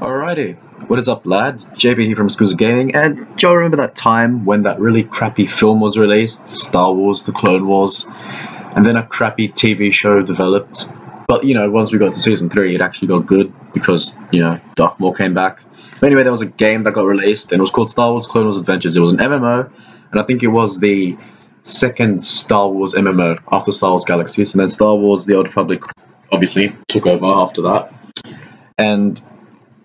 Alrighty, what is up lads? JP here from eXquisite Gaming, and do you remember that time when that really crappy film was released? Star Wars, The Clone Wars, and then a crappy TV show developed? But, you know, once we got to Season 3, it actually got good, because, you know, Darth Maul came back. But anyway, there was a game that got released, and it was called Star Wars Clone Wars Adventures. It was an MMO, and I think it was the second Star Wars MMO after Star Wars Galaxies, and then Star Wars The Old Republic obviously took over after that. And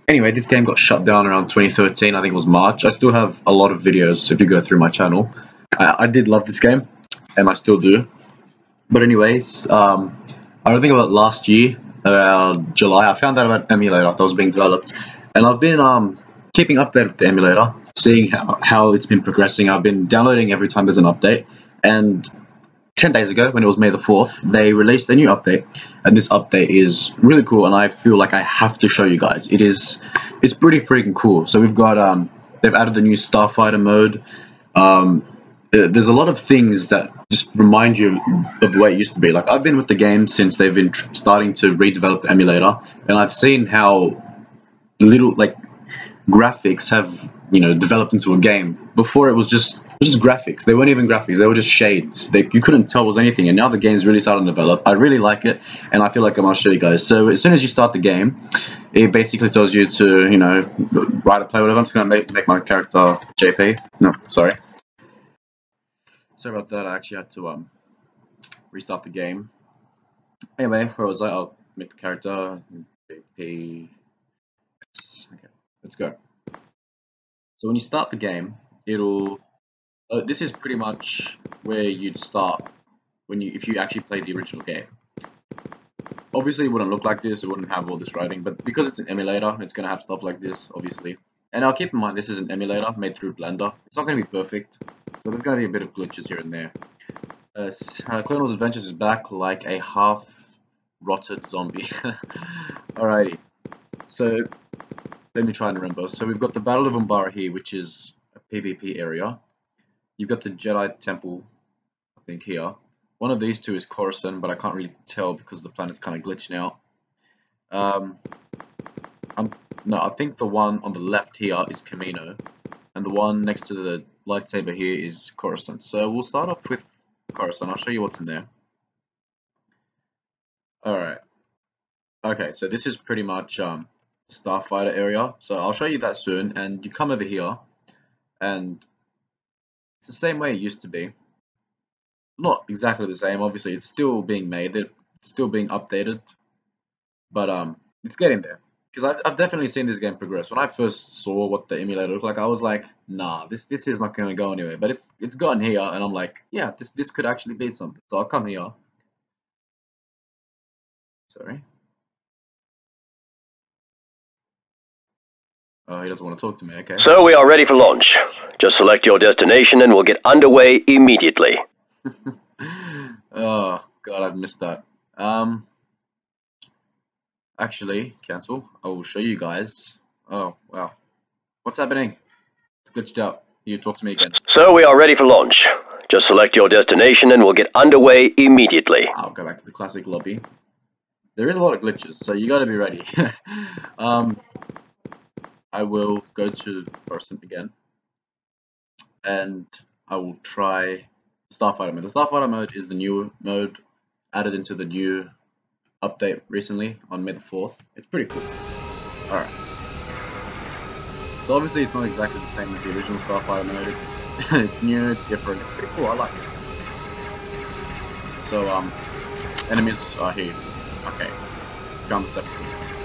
anyway, this game got shut down around 2013. I think it was March. I still have a lot of videos if you go through my channel. I, I did love this game, and I still do. But anyways, um, I don't think about last year, around July, I found out about emulator that was being developed, and I've been um, keeping updated with the emulator, seeing how, how it's been progressing. I've been downloading every time there's an update, and 10 days ago, when it was May the 4th, they released a new update, and this update is really cool, and I feel like I have to show you guys. It is, it's pretty freaking cool. So we've got, um, they've added the new Starfighter mode. Um, there's a lot of things that just remind you of the way it used to be. Like I've been with the game since they've been starting to redevelop the emulator, and I've seen how little like graphics have you know developed into a game. Before it was just just graphics. They weren't even graphics. They were just shades. They, you couldn't tell was anything. And now the game's really starting to develop. I really like it, and I feel like I'm gonna show you guys. So as soon as you start the game, it basically tells you to you know write a play whatever. I'm just gonna make make my character JP. No, sorry. Sorry about that. I actually had to um restart the game. Anyway, where was I? I'll make the character JP. Okay, let's go. So when you start the game, it'll. Uh, this is pretty much where you'd start when you if you actually played the original game. Obviously, it wouldn't look like this. It wouldn't have all this writing, but because it's an emulator, it's gonna have stuff like this, obviously. And I'll keep in mind this is an emulator made through Blender. It's not gonna be perfect, so there's gonna be a bit of glitches here and there. Uh, uh, Clone Adventures is back like a half rotted zombie. Alrighty, so let me try and remember. So we've got the Battle of Umbara here, which is a PvP area. You've got the Jedi Temple, I think, here. One of these two is Coruscant, but I can't really tell because the planet's kind of glitching out. Um, I'm, no, I think the one on the left here is Kamino, and the one next to the lightsaber here is Coruscant. So we'll start off with Coruscant. I'll show you what's in there. Alright. Okay, so this is pretty much um, Starfighter area. So I'll show you that soon. And you come over here, and it's the same way it used to be. Not exactly the same. Obviously, it's still being made. It's still being updated, but um, it's getting there. Because I've, I've definitely seen this game progress. When I first saw what the emulator looked like, I was like, nah, this this is not going to go anywhere. But it's it's gotten here, and I'm like, yeah, this this could actually be something. So I'll come here. Sorry. Oh, he doesn't want to talk to me, okay. So we are ready for launch. Just select your destination and we'll get underway immediately. oh, God, I've missed that. Um, actually, cancel. I will show you guys. Oh, wow. What's happening? It's glitched out. You talk to me again. So we are ready for launch. Just select your destination and we'll get underway immediately. I'll go back to the classic lobby. There is a lot of glitches, so you gotta be ready. um, I will go to person again and I will try Starfighter mode. The Starfighter mode is the new mode added into the new update recently on May the 4th. It's pretty cool. Alright. So obviously it's not exactly the same as the original Starfighter mode. It's, it's new, it's different, it's pretty cool, I like it. So um, enemies are here. Okay. The Separatists.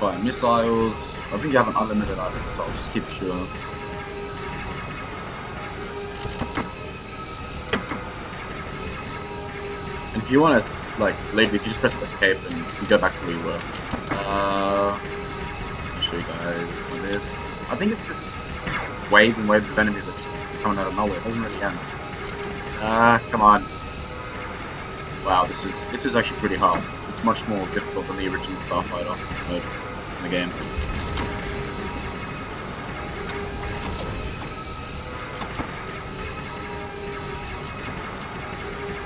Fire missiles. I think you have an unlimited item, so I'll just keep sure. And if you want to like leave this, you just press escape and you go back to where you were. Uh, show you guys this. I think it's just waves and waves of enemies that's coming out of nowhere. It doesn't really end. Ah, uh, come on. Wow, this is this is actually pretty hard. It's much more difficult than the original Starfighter in the game.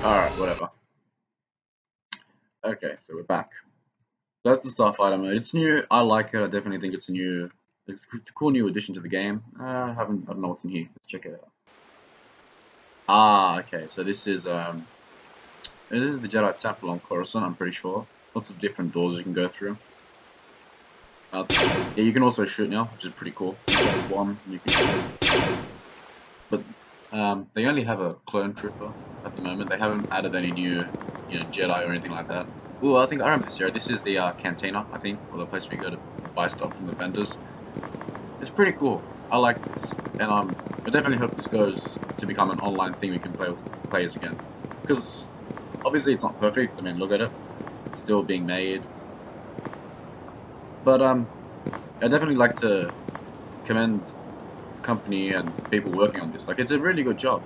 Alright, whatever. Okay, so we're back. That's the Starfighter mode. It's new. I like it. I definitely think it's a new, it's a cool new addition to the game. Uh, I haven't, I don't know what's in here. Let's check it out. Ah, okay. So this is, um, this is the Jedi Temple on Coruscant, I'm pretty sure. Lots of different doors you can go through. Yeah, you can also shoot now, which is pretty cool. Just one, you can shoot. But um, they only have a clone trooper at the moment. They haven't added any new, you know, Jedi or anything like that. Ooh, I think I remember this area. This is the uh, cantina, I think, or the place we go to buy stuff from the vendors. It's pretty cool. I like this, and um, I definitely hope this goes to become an online thing we can play with players again. Because obviously it's not perfect. I mean, look at it; it's still being made. But um, I definitely like to commend the company and people working on this. Like, it's a really good job.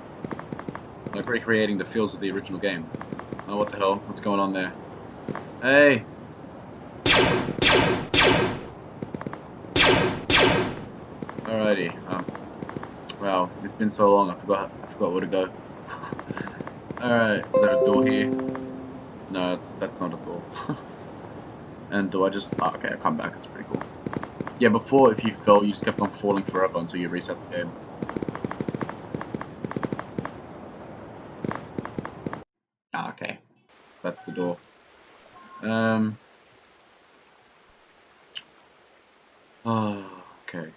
Like recreating the feels of the original game. Oh, what the hell? What's going on there? Hey! Alrighty. Um, wow, it's been so long. I forgot. I forgot where to go. Alright, is there a door here? No, it's that's not a door. and do I just? Oh, okay, I come back. It's pretty cool. Yeah, before if you fell, you just kept on falling forever until you reset the game. Ah, okay. That's the door. Um. Oh, okay.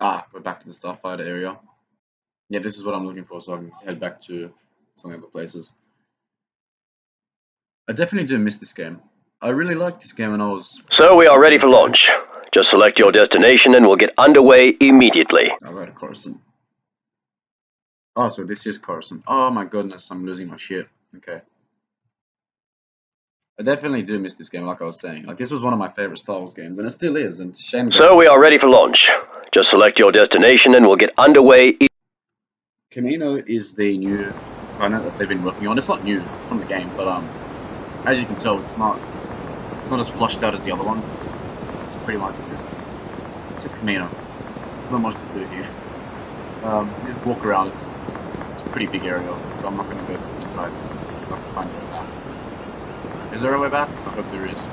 Ah, we're back to the Starfighter area. Yeah, this is what I'm looking for, so I can head back to some other places. I definitely do miss this game. I really liked this game when I was... So we are ready for launch. Just select your destination and we'll get underway immediately. I'll go Coruscant. Oh, so this is Coruscant. Oh my goodness, I'm losing my shit. Okay. I definitely do miss this game, like I was saying. Like, this was one of my favorite Star Wars games, and it still is, and shame... So we are ready for launch. Just select your destination and we'll get underway. Kamino is the new planet that they've been working on. It's not new, it's from the game, but um, as you can tell, it's not it's not as flushed out as the other ones. It's pretty much it's, it's just Kamino. There's not much to do here. Um, just walk around. It's it's a pretty big area, so I'm not going to go inside. I have to find back. Is there a way back? I hope there is.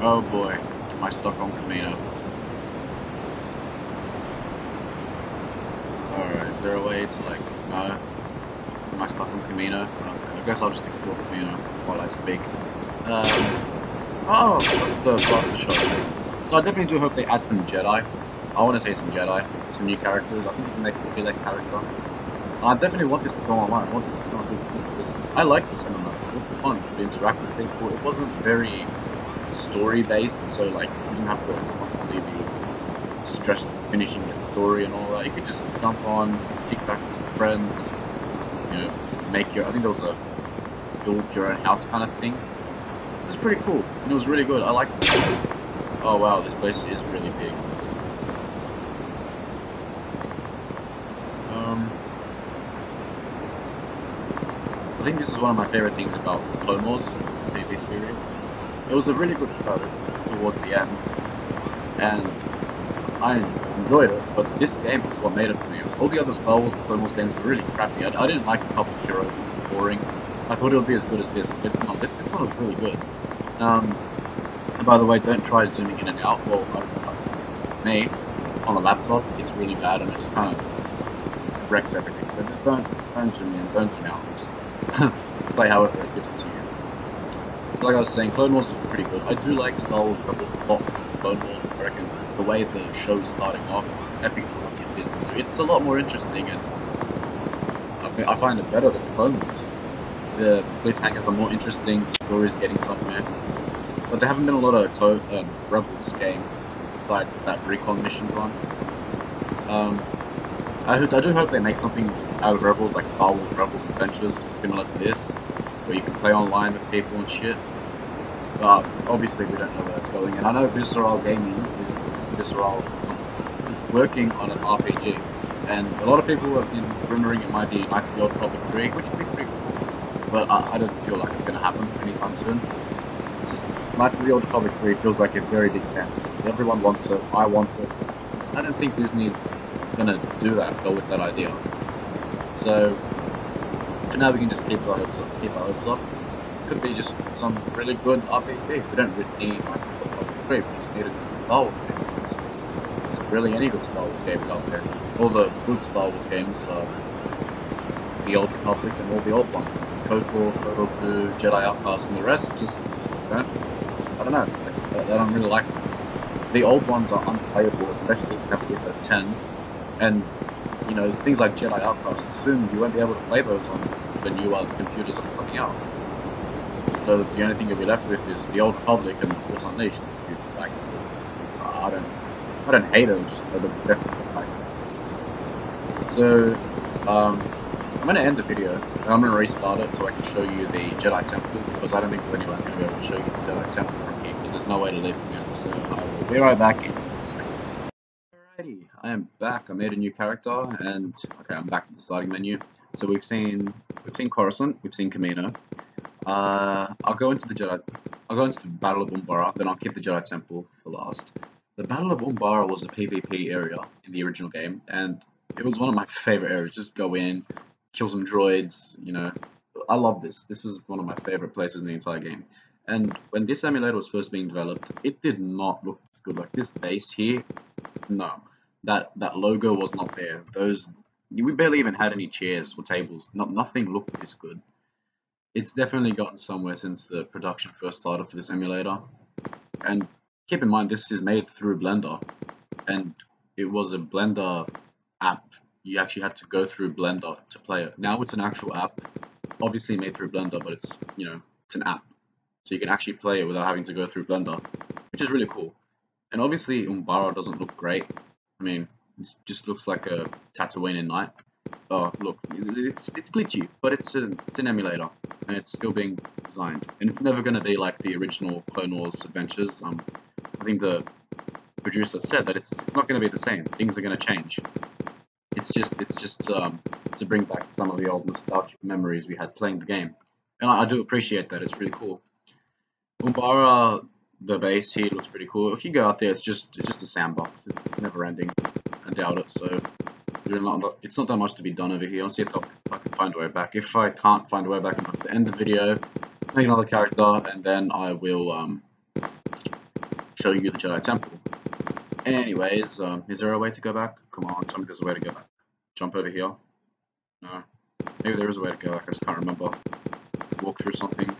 Oh boy, am I stuck on Kamino? Alright, is there a way to like, no? Am I stuck on Kamino? Okay, I guess I'll just explore Kamino while I speak. Um, oh, the blaster shot. So I definitely do hope they add some Jedi. I want to see some Jedi, some new characters. I think they can make a that character. I definitely want this to go online. I want this to go on because I like the cinema. It was fun to interact with people. It wasn't very story based, so like you didn't have to constantly be stressed finishing a story and all that. You could just jump on, kick back with some friends, you know, make your. I think there was a build your own house kind of thing. It was pretty cool, and it was really good. I liked it. Oh wow, this place is really big. Um, I think this is one of my favorite things about Clone Wars TV series. It was a really good show towards the end, and I enjoyed it, but this game is what made it for me. All the other Star Wars Clone Wars games were really crappy. I, I didn't like Republic Heroes, it was boring. I thought it would be as good as this, but it's not. This, this one was really good. Um, and by the way, don't try zooming in and out. Well, like, me, on a laptop, it's really bad and it just kind of wrecks everything. So just don't, don't zoom in, don't zoom out. Just play however it gives it to you. Like I was saying, Clone Wars was pretty good. I do like Star Wars Rebels, not Clone Wars, I reckon the way the show is starting off, epic for what it is. It's a lot more interesting, and I, mean, I find it better than Clone. The cliffhangers are more interesting, the story's getting somewhere. But there haven't been a lot of to um, Rebels games aside that Recon Missions one. Um, I, I do hope they make something out of Rebels, like Star Wars Rebels Adventures, similar to this, where you can play online with people and shit. But obviously we don't know where it's going, and I know Visceral Gaming is Visceral is working on an RPG, and a lot of people have been rumoring it might be Knights of the Old Republic 3, which would be pretty cool, but I, I don't feel like it's going to happen anytime soon. It's just, Knights of the Old Republic 3 feels like a very big fantasy. Everyone wants it, I want it, I don't think Disney's gonna do that, go with that idea. So for now we can just keep our hopes up, keep our hopes up. Could be just some really good RPG. We don't really need Knights of the Old Republic 3, we just need a good Star Wars game. There's really any good Star Wars games out there. All the good Star Wars games are the Old Republic and all the old ones. KOTOR, KOTOR 2, Jedi Outcast, and the rest just I don't know, I don't really like them. The old ones are unplayable, especially if you have Windows 10, and you know, things like Jedi Outcast, soon you won't be able to play those on the newer computers that are coming out. So the only thing you'll be left with is the Old Republic and Force Unleashed. Don't hate those, but they're definitely like. So, um, I'm going to end the video, and I'm going to restart it so I can show you the Jedi Temple, because I don't think anyone's going to be able to show you the Jedi Temple from here, because there's no way to leave from here. So I will be right back in a second. Alrighty, I am back. I made a new character, and okay, I'm back in the starting menu. So we've seen we've seen Coruscant, we've seen Kamino. Uh, I'll go into the Jedi. I'll go into the Battle of Umbara, then I'll keep the Jedi Temple for last. The Battle of Umbara was a PvP area in the original game, and it was one of my favorite areas. Just go in, kill some droids, you know. I love this. This was one of my favorite places in the entire game. And when this emulator was first being developed, it did not look as good. Like this base here, no. That that logo was not there. Those we barely even had any chairs or tables. Not nothing looked this good. It's definitely gotten somewhere since the production first started for this emulator. And keep in mind this is made through Blender. And it was a Blender app you actually had to go through Blender to play it. Now it's an actual app, obviously made through Blender, but it's, you know, it's an app. So you can actually play it without having to go through Blender, which is really cool. And obviously Umbara doesn't look great. I mean, it just looks like a Tatooine in night. Oh, look, it's, it's glitchy, but it's an, it's an emulator, and it's still being designed. And it's never going to be like the original Clone Wars adventures. Um, I think the producer said that it's, it's not going to be the same. Things are going to change it's just it's just um, to bring back some of the old nostalgic memories we had playing the game, and I, I do appreciate that. It's really cool. Umbara, the base here looks pretty cool. If you go out there, it's just it's just a sandbox. It's never ending. I doubt it. So not, it's not that much to be done over here. I'll see if, if I can find a way back. If I can't find a way back, I'm going to end the video, make another character, and then I will um, show you the Jedi Temple. Anyways, um, is there a way to go back? Come on, tell me there's a way to go back. Jump over here? No. Maybe there is a way to go back, I just can't remember. Walk through something.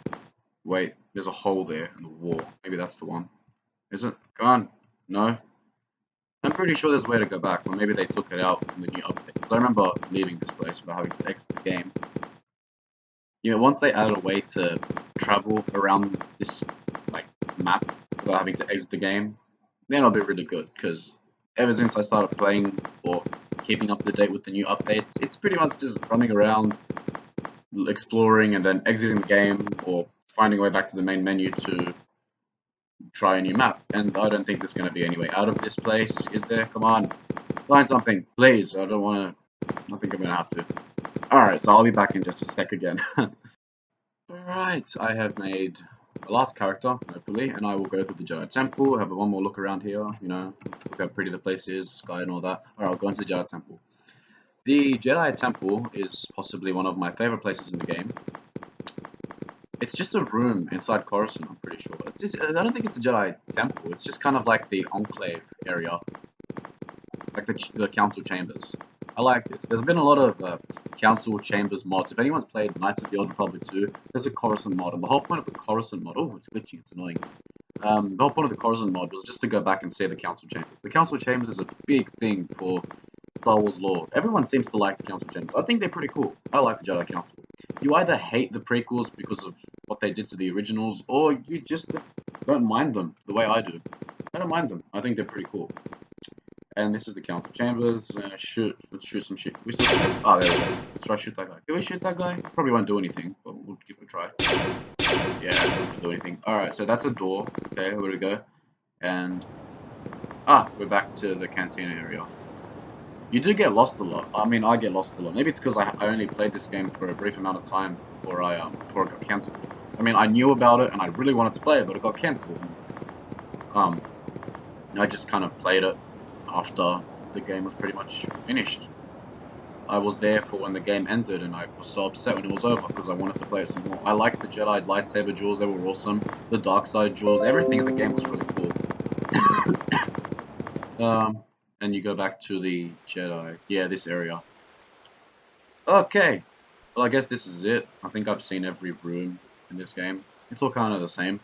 Wait, there's a hole there in the wall. Maybe that's the one. Is it? Go on. No? I'm pretty sure there's a way to go back, but maybe they took it out in the new update. Because I remember leaving this place without having to exit the game. You know, once they added a way to travel around this, like, map without having to exit the game, then I'll be really good because ever since I started playing or keeping up to date with the new updates, it's pretty much just running around, exploring, and then exiting the game or finding a way back to the main menu to try a new map. And I don't think there's going to be any way out of this place, is there? Come on, find something, please. I don't want to. I think I'm going to have to. Alright, so I'll be back in just a sec again. Alright, I have made the last character, hopefully, and I will go through the Jedi Temple, have one more look around here, you know, look how pretty the place is, sky and all that. Alright, I'll go into the Jedi Temple. The Jedi Temple is possibly one of my favorite places in the game. It's just a room inside Coruscant, I'm pretty sure. Just, I don't think it's a Jedi Temple, it's just kind of like the Enclave area. Like the, the Council Chambers. I like this. There's been a lot of uh, Council Chambers mods. If anyone's played Knights of the Old Republic 2, there's a Coruscant mod, and the whole point of the Coruscant mod, oh, it's glitchy, it's annoying. Um, the whole point of the Coruscant mod was just to go back and see the Council Chambers. The Council Chambers is a big thing for Star Wars lore. Everyone seems to like the Council Chambers. I think they're pretty cool. I like the Jedi Council. You either hate the prequels because of what they did to the originals, or you just don't mind them the way I do. I don't mind them. I think they're pretty cool. And this is the council chambers. Uh, shoot, let's shoot some shit. We still, oh, there we go. Let's try shoot that guy. Can we shoot that guy? Probably won't do anything, but we'll give it a try. Yeah, won't do anything. Alright, so that's a door. Okay, where we go? And, ah, we're back to the canteen area. You do get lost a lot. I mean, I get lost a lot. Maybe it's because I, I only played this game for a brief amount of time before I um before it got cancelled. I mean, I knew about it and I really wanted to play it, but it got cancelled. Um, I just kind of played it after the game was pretty much finished. I was there for when the game ended and I was so upset when it was over because I wanted to play it some more. I liked the Jedi lightsaber duels, they were awesome. The dark side duels, everything in the game was really cool. um, and you go back to the Jedi, yeah, this area. Okay, well I guess this is it. I think I've seen every room in this game. It's all kind of the same.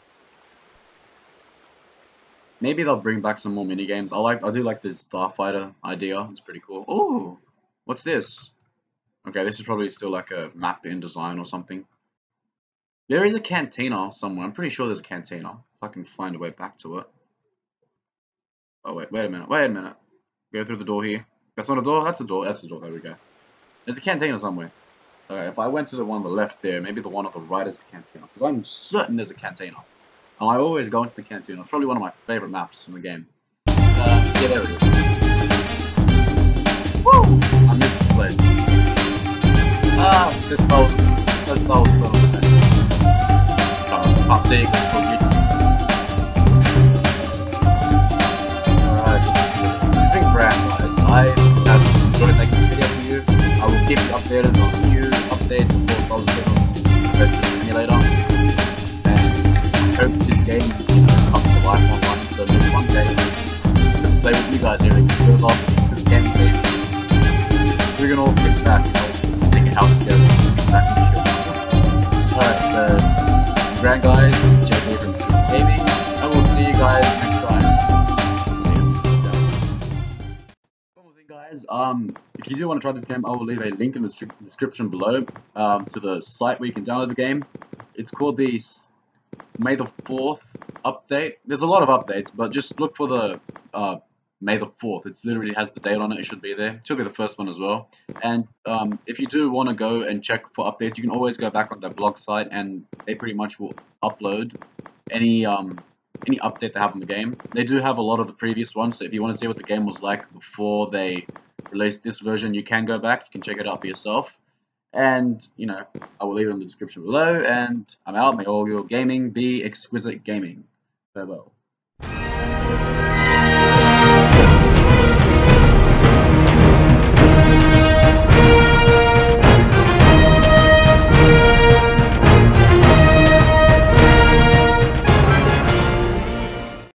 Maybe they'll bring back some more mini games. I like, I do like the Starfighter idea. It's pretty cool. Oh, what's this? Okay, this is probably still like a map in design or something. There is a cantina somewhere. I'm pretty sure there's a cantina. If I can find a way back to it. Oh wait, wait a minute. Wait a minute. Go through the door here. That's not a door. That's a door. That's a door. There we go. There's a cantina somewhere. Okay, if I went to the one on the left there, maybe the one on the right is the cantina. Because I'm certain there's a cantina. And I always go into the cantina. It's probably one of my favorite maps in the game. Uh, yeah, there it is. Woo! I miss this place. Ah, this spells. This spells. Uh, I'll see if you do want to try this game, I will leave a link in the description below um, to the site where you can download the game. It's called the May the 4th update. There's a lot of updates, but just look for the uh, May the 4th. It literally has the date on it. It should be there. It should be the first one as well. And um, if you do want to go and check for updates, you can always go back on their blog site and they pretty much will upload any um, any update they have on the game. They do have a lot of the previous ones, so if you want to see what the game was like before they released this version, you can go back. You can check it out for yourself. And, you know, I will leave it in the description below. And I'm out. May all your gaming be exquisite gaming. Farewell.